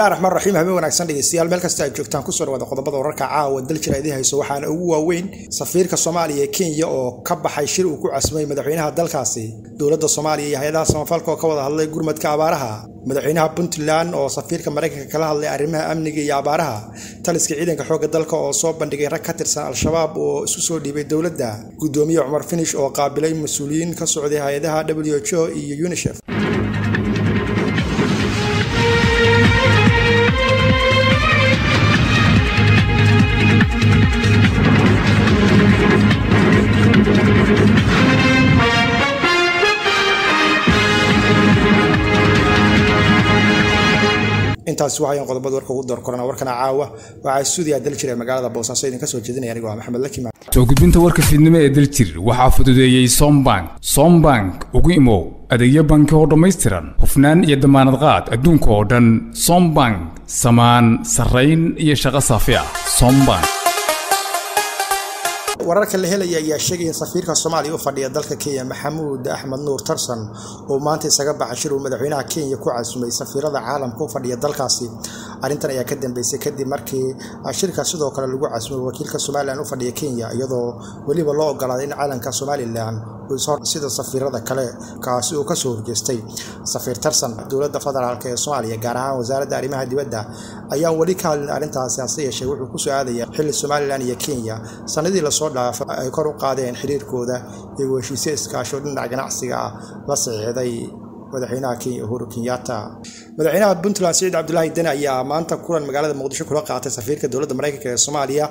bismillahi raxmaan raxiim habeen wanaagsan dhegeystayaal meel kasta ay joogtaan ku soo dhawaada qodobada wararka caawa daljira idiin hayso. Waxaana ugu waaweyn safiirka soomaaliya ee kenya oo ka baxay shir uu ku casmay madaxweynaha dalkaasi dowladda soomaaliya iyo hay'adaha samafalka oo ka wada hadlay gurmadka abaaraha. Madaxweynaha puntland oo safiirka maraykanka kala hadlay arrimaha amniga iyo abaaraha taliska ciidanka xoogga dalka oo soo bandhigay rag ka tirsan al-shabaab oo isu soo dhiibay dowladda. Gudoomiye cumar finish oo qaabilay mas'uuliyiin ka socday hay'adaha w h o iyo unisef intaasi waxayan qodobada warka ugu door korana warkana caawa waxaa stuudiyaa dal jira magaalada boosaaso idinka soo jeedinaya anigoo ah maxamed laki soo gudbinta warka fiidnimo ee daljir waxaa fududeeyey sombank sombank ugu imow adeegyo banki oo dhammaystiran hufnaan iyo damaanad qaad adduunka oo dhan. Sombank samaan sarrayn iyo shaqo saafi ah. Sombank wararka la helaya ayaa sheegaya in safiirka soomaaliya u fadhiya dalka kenya maxamuud axmed nuur tarsan oo maanta isaga baxa shir uu madaxweynaha kenya ku casumay safiirada caalamka u fadhiya dalkaasi. Arrintan ayaa ka dambeysay kadib markii shirka sidoo kale lagu casumay wakiilka somalilan u fadhiya kenya iyadoo weliba loo ogolaaday in caalamka somalilan sida safiirada kale kaasi uu ka soo horjeestay. Safiir tarsan dowladda federaalk ee soomaaliya gaar ahaan wasaaradda arrimaha dibadda ayaan weli ka hadlin arrintaasi hase yeeshee wuxuu ku soo aadaya xilli somalilan iyo kenya. Sanadii la soo ay kor u qaadeen xiriirkooda iyagoo heshiisyo iskaasho dhinaca ganacsiga ah la saxiixday madaxweynaha kenya uhuru kenyatta. Madaxweynaha puntland siciid cabdulaahi deni ayaa maanta kulan magaalada muqdisho kula qaatay safiirka dowladda maraykanka ee soomaaliya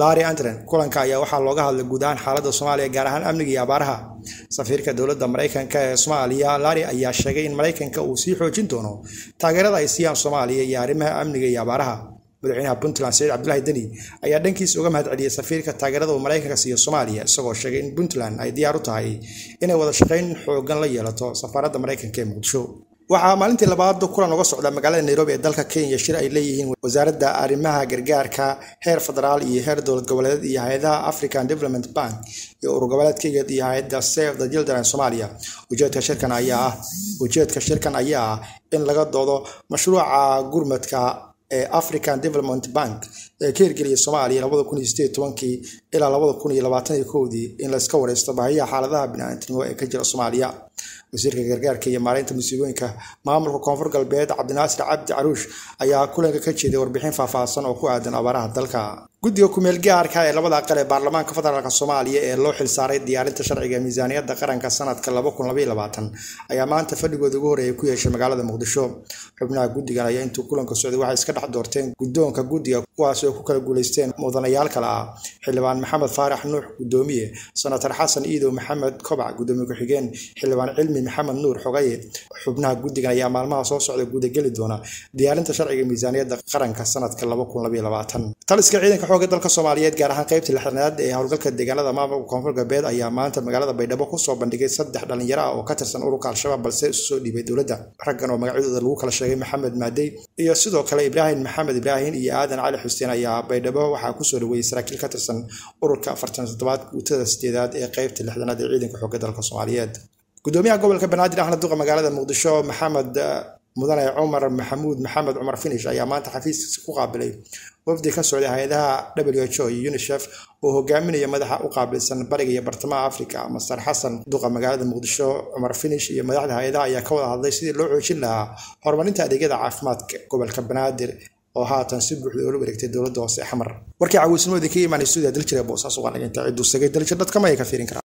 larry andren kulanka ayaa waxaa looga hadlay guud ahaan xaaladda soomaaliya gaar ahaan amniga iyo abaaraha. Safiirka dowladda maraykanka ee soomaaliya larry ayaa sheegay in maraykanka uu sii xoojin doono taageerada ay siiyaan soomaaliya iyo arrimaha amniga iyo abaaraha madaxweynaha puntland siciid cabdulaahi deni ayaa dhankiisa uga mahad celiyey safiirka taageerada uu maraykanka siiyo soomaaliya isagoo sheegay in puntland ay diyaar u tahay inay wada shaqayn xoogan la yeelato safaaradda maraykanka ee muqdisho. Waxaa maalintii labaad kulan uga socda magaalada nairobi ee dalka kenya shir ay leeyihiin wasaaradda arrimaha gargaarka heer federaal iyo heer dowlad goboleed iyo hay'adaha african development bank iyo urur iyo hay'adda save the children soomaaliya ujeedka shirkan ayaa ah ujeedka shirkan ayaa ah in laga doodo mashruuca gurmadka african development bank ee ka hirgeliyay soomaaliya labada kun iyo sideed tobankii ilaa labada kun iyo labaatan iyo kowdii in layska wareysto baahiyaha xaaladaha bini'aadamnimo ee ka jira soomaaliya. Wasiirka gargaarka iyo maareynta musiibooyinka maamulka koonfur galbeed cabdinaasir cabdi caruush ayaa kulanka ka jeeday warbixin faahfaahsan oo ku aadan abaaraha dalka guddiga kumeel gaarka ee labada aqal ee baarlamaanka federaalk soomaaliya ee loo xilsaaray diyaarinta sharciga miisaaniyadda qaranka sanadka ayaa maanta fadhigooda ugu horeeyay ku yeeshay magaalada muqdisho. Xubnaha guddigan ayaa intuu kulanka socday waxay iska dhex doorteen guddoonka guddiga kuwaas oo ku kala guuleysteen mudanayaal kale ah. Xildhibaan maxamed faarax nuux gudoomiye senatar xasan iidow maxamed kobac gudoomiye ku-xigeen xildhibaan cilmi maxamed nuur xogaye xubnaha guddigan ayaa maalmaha soo socda gudageli doona diyaarinta sharciga miisaaniyadda qaranka sanadka xooga dalka soomaaliyeed gaar ahaan qaybta lixdanaad ee howlgalka deegaanada maamulka koonfur galbeed ayaa maanta magaalada baydhabo ku soo bandhigay saddex dhalinyaro ah oo ka tirsan ururka al-shabaab balse isu soo dhiibay dowladda. Raggan oo magacyadooda lagu kala sheegay maxamed maadey iyo sidoo kale ibraahim maxamed ibraahim iyo aadan cali xuseen ayaa baydhabo waxaa ku soo dhaweeyey saraakiil ka tirsan ururka afartan toddobaad guutada sideedaad ee qaybta lixdanaad ee ciidanka xooga dalka soomaaliyeed. Gudoomiyaha gobolka banaadir ahna duqa magaalada muqdisho maxamed mudane cumar maxamuud maxamed cumar finish ayaa maanta xafiiskiisa ku qaabilay. Wafdi ka socday hay'adaha w h o iyo unisef oo hogaaminaya madaxa u qaabilsan bariga iyo bartamaha africa master xasan duqa magaalada muqdisho cumar finish iyo madaxda hay'adaha ayaa ka wada hadlay sidii loo xoojin lahaa horumarinta adeegyada caafimaadka gobolka banaadir oo haatan si buuxda oola wareegtay dowladda hoose xamar. Warkii cawiisnimo idinka imaanay stuudiya daljira boosaaso waa naga intaa cidduu sagay. Daljir dadkama ay ka fiirin karaa